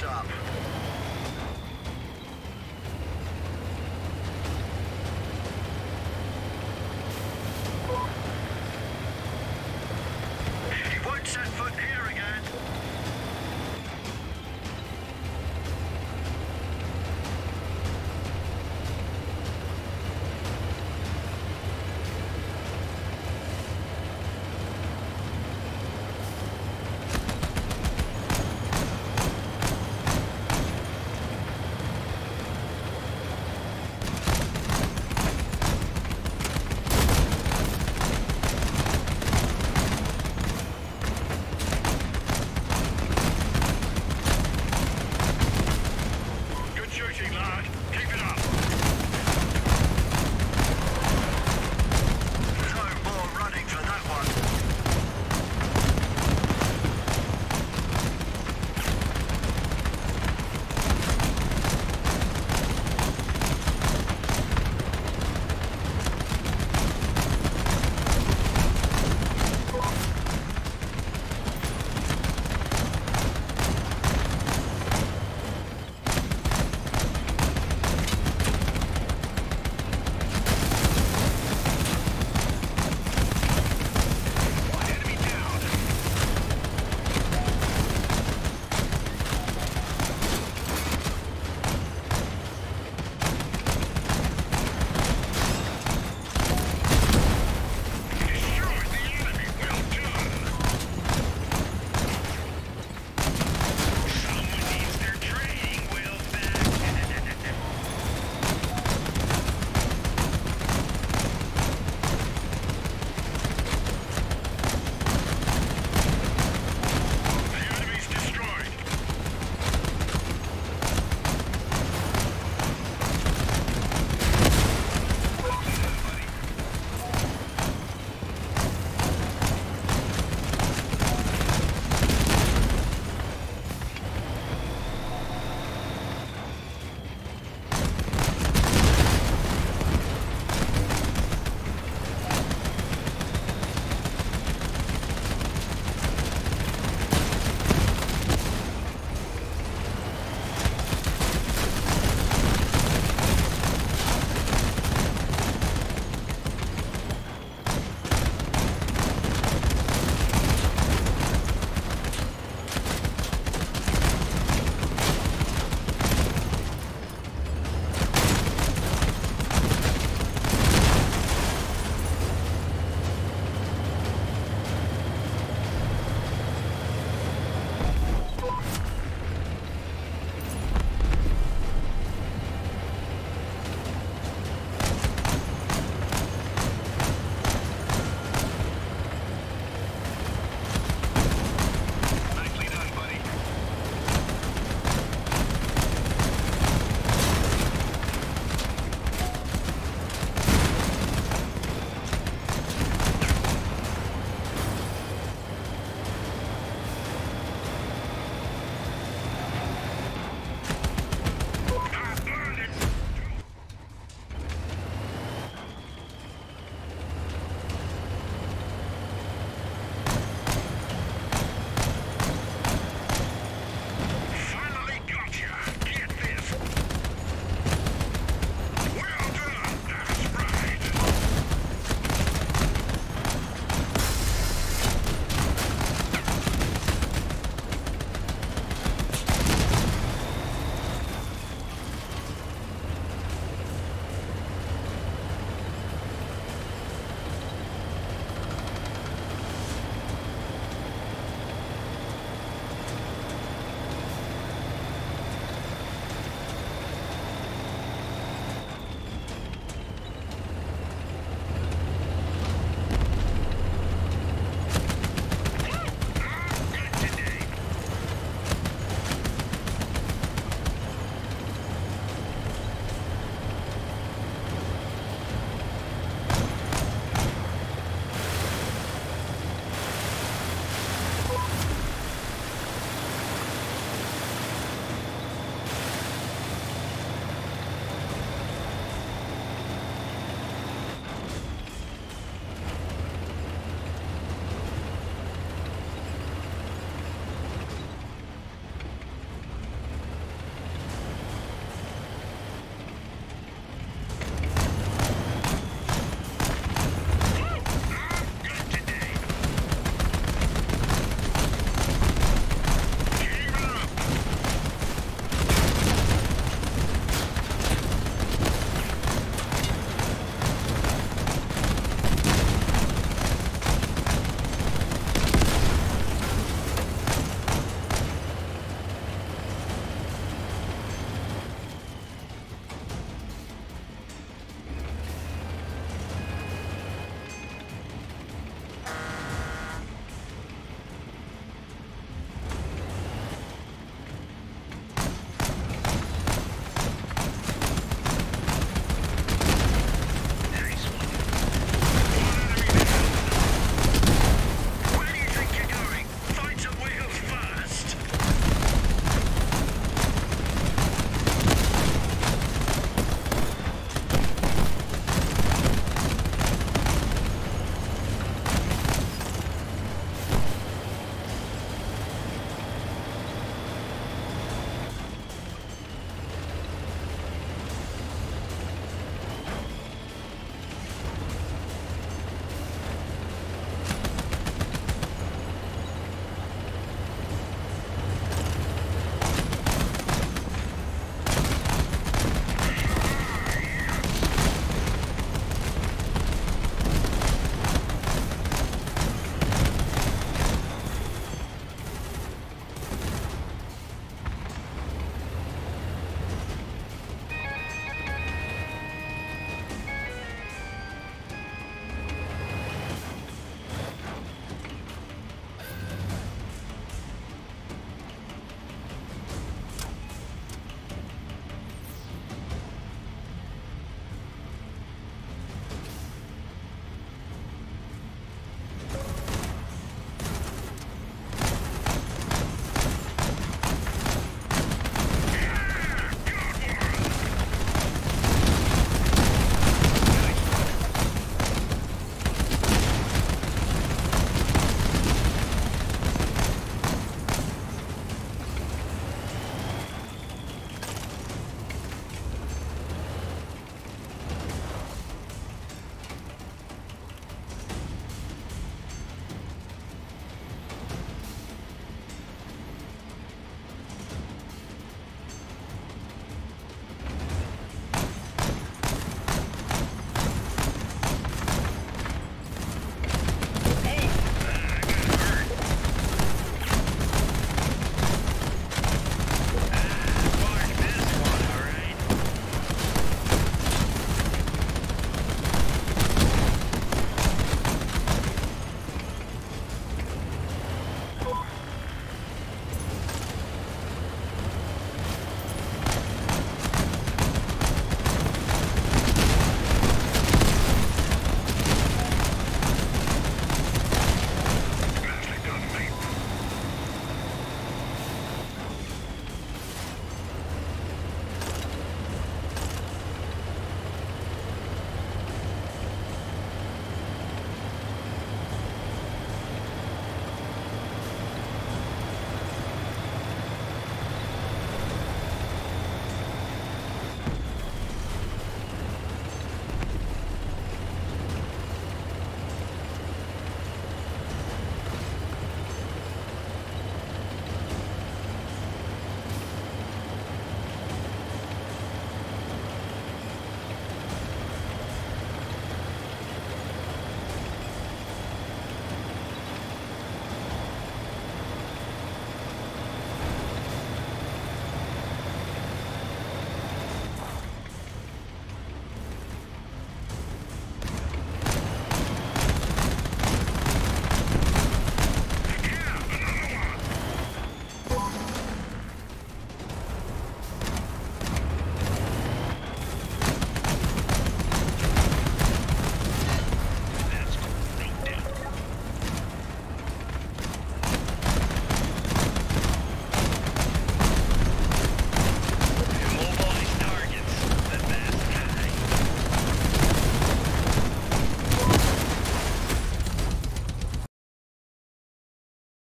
stop.